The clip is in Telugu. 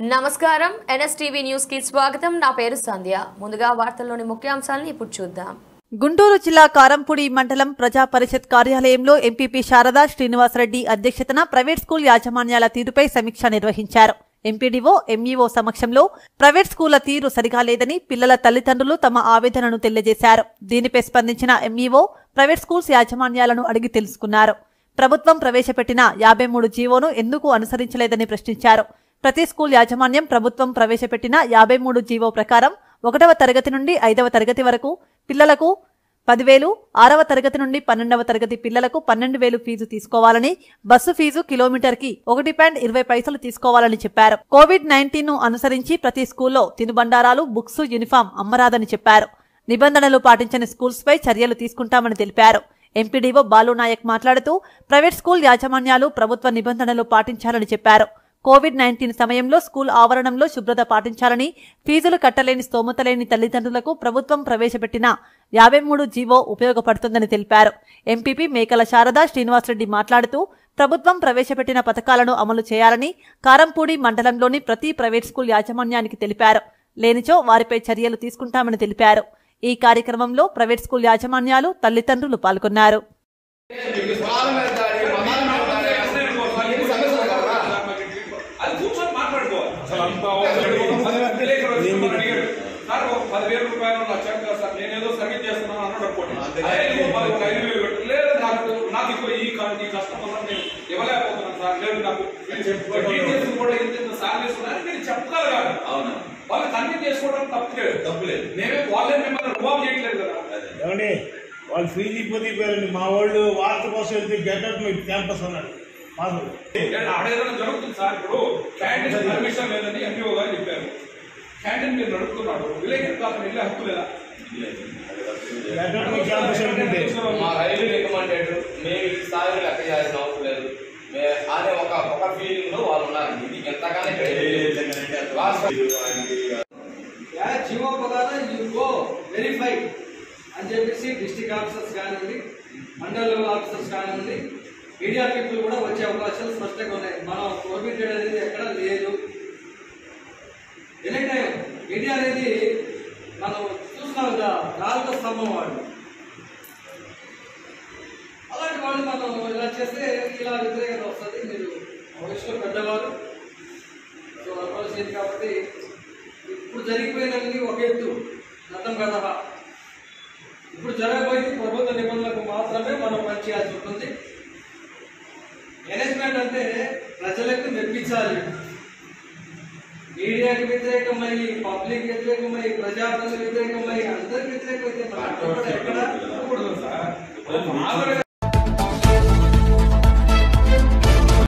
నమస్కారం. ఎన్ఎస్టీవీ న్యూస్కి స్వాగతం. నా పేరు సంధ్య. ముందుగా వార్తల్లోని ముఖ్యాంశాలను ఇప్పుడు చూద్దాం. గుంటూరు జిల్లా కారంపూడి మండలం ప్రజా పరిషత్ కార్యాలయంలో ఎంపీపీ శారదా శ్రీనివాసరెడ్డి అధ్యక్షతన ప్రైవేట్ స్కూల్ యాజమాన్యాల తీరుపై సమీక్ష నిర్వహించారు. ఎంపీడీఓ ఎంఈఓ సమక్షంలో ప్రైవేట్ స్కూళ్ళ తీరు సరిగా లేదని పిల్లల తల్లిదండ్రులు తమ ఆవేదనను తెలియజేశారు. దీనిపై స్పందించిన ఎంఈఓ ప్రైవేట్ స్కూల్స్ యాజమాన్యాలను అడిగి తెలుసుకున్నారు. ప్రభుత్వం ప్రవేశపెట్టిన యాభై మూడు జీవోను ఎందుకు అనుసరించలేదని ప్రశ్నించారు. ప్రతి స్కూల్ యాజమాన్యం ప్రభుత్వం ప్రవేశపెట్టిన యాభై మూడు జీవో ప్రకారం ఒకటవ తరగతి నుండి ఐదవ తరగతి వరకు పిల్లలకు పదివేలు ఆరవ తరగతి నుండి పన్నెండవ తరగతి పిల్లలకు పన్నెండు వేలు ఫీజు తీసుకోవాలని బస్సు ఫీజు కిలోమీటర్కి ఒకటి పాయింట్ ఇరవై పైసలు తీసుకోవాలని చెప్పారు. కోవిడ్ నైన్టీన్ను అనుసరించి ప్రతి స్కూల్లో తినుబండారాలు బుక్స్ యూనిఫామ్ అమ్మరాదని చెప్పారు. నిబంధనలు పాటించని స్కూల్స్ పై చర్యలు తీసుకుంటామని తెలిపారు. ఎంపీడీఓ బాలునాయక్ మాట్లాడుతూ ప్రైవేట్ స్కూల్ యాజమాన్యాలు ప్రభుత్వ నిబంధనలు పాటించాలని చెప్పారు. కోవిడ్ నైన్టీన్ సమయంలో స్కూల్ ఆవరణంలో శుభ్రత పాటించాలని ఫీజులు కట్టలేని స్తోమత లేని తల్లిదండ్రులకు ప్రభుత్వం ప్రవేశపెట్టిన యాభై మూడు జీవో ఉపయోగపడుతుందని తెలిపారు. ఎంపీపీ మేకల శారద శ్రీనివాసరెడ్డి మాట్లాడుతూ ప్రభుత్వం ప్రవేశపెట్టిన పథకాలను అమలు చేయాలని కారంపూడి మండలంలోని ప్రతి ప్రైవేట్ స్కూల్ యాజమాన్యానికి తెలిపారు. లేనిచో వారిపై చర్యలు తీసుకుంటామని తెలిపారు. ఈ కార్యక్రమంలో ప్రైవేట్ స్కూల్ యాజమాన్యాలు తల్లిదండ్రులు పాల్గొన్నారు అది కూర్చొని మాట్లాడుకోవాలి అసలు అంత అవసరం లేదు. విలేకరు వచ్చి అడిగాడు. సార్ ఒక పదివేల రూపాయలు నా చెక్ కదా సార్. నేనేదో సర్వీస్ చేస్తున్నాను అన్నాడు అనుకోండి. ఐదు వేలు లేదు నాకు నాకు ఇప్పుడు ఈ ఈ కష్టం వల్ల నేను ఇవ్వలేకపోతున్నాను సార్. లేదు నాకు డీటెయిల్స్ కూడా ఇంత సార్ చేస్తున్నారని మీరు చెప్పగలగాలి అవునా? వాళ్ళు కన్విన్స్ చేసుకోవడం తప్పులేదు తప్పులేదు నేనే వాళ్ళే మిమ్మల్ని రుబాబు చేయట్లేదు కదా. ఏమండి? వాళ్ళు ఫీజు ఇబ్బంది మా వాళ్ళు వార్త కోసం వెళ్తే గెటప్ మీ క్యాంపస్ అన్నాడు. మాకు. నేను ఆడేదైనా జరుగుతుంది సార్. ఇప్పుడు క్యాంటీన్ పర్మిషన్ లేదని ఎంపీఓ గారు చెప్పారు. క్యాంటీన్ మీరు నడుపుతున్నాడు. విలేకరు అతను వెళ్ళే హక్కు లేదా? మీ రైల్వే రికమెండెడ్. మేము ఈ స్థాయిలో లెక్క చేయాల్సిన అవసరం లేదు. మే- అనే ఒక ఒక ఫీలింగ్లో వాళ్ళు ఉన్నారు ఇది ఎంతగానే యా జీవో ప్రకారం వెరిఫై అని చెప్పేసి డిస్ట్రిక్ట్ ఆఫీసర్స్ కానివ్వండి మండల్ లెవెల్ ఆఫీసర్స్ కానివ్వండి మీడియా పీపుల్ కూడా వచ్చే అవకాశాలు స్పష్టంగా ఉన్నాయి. మనం కోవిడ్ అనేది ఎక్కడ లేదు ఎనీ టైం మీడియా అనేది మనం చూస్తున్నాం కదా నాలుగో స్తంభం వాడు అలాంటి వాళ్ళు మనం ఇలా చేస్తే ఇలా వ్యతిరేకత వస్తుంది. మీరు వయసులో పెద్దవారు సో అనుకోవాల్సింది కాబట్టి ఇప్పుడు జరిగిపోయినవి ఒక ఎత్తు గతం కదా ఇప్పుడు జరగబోయేది ప్రభుత్వ నిబంధనలకు మాత్రమే మనం పనిచేయాల్సి ఉంటుంది. మేనేజ్మెంట్ అంటే ప్రజలకు మెప్పించాలి. మీడియాకి వ్యతిరేకమై పబ్లిక్ వ్యతిరేకమై ప్రజాప్రతినిధి వ్యతిరేకమై అందరికి వ్యతిరేకమైతే మనం ఎక్కడ ఉండకూడదు సార్ మాదిరిగా